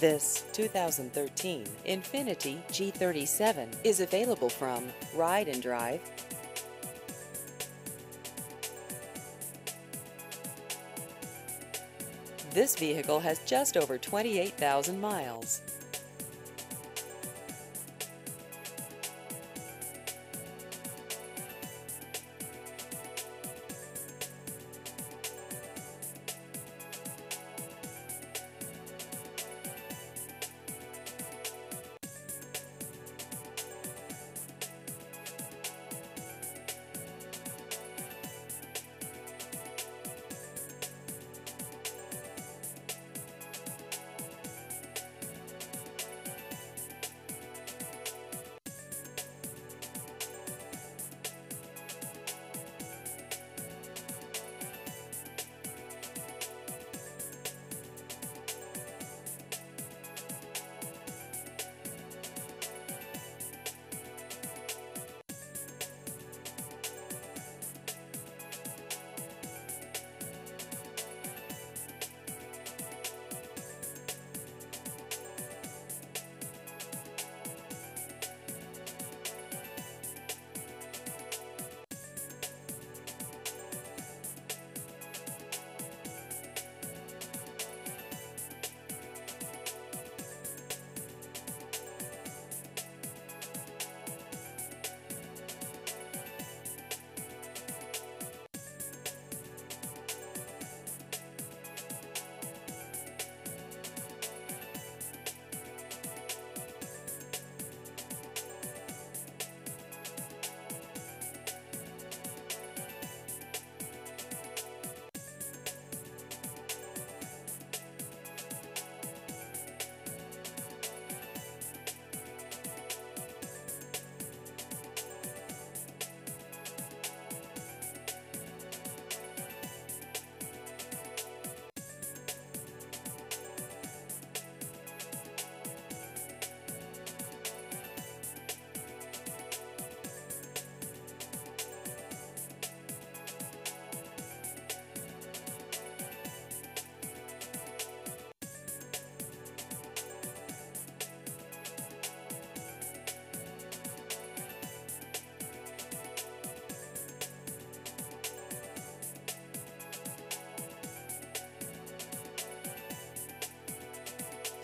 This 2013 Infiniti G37 is available from Ride and Drive. This vehicle has just over 28,000 miles.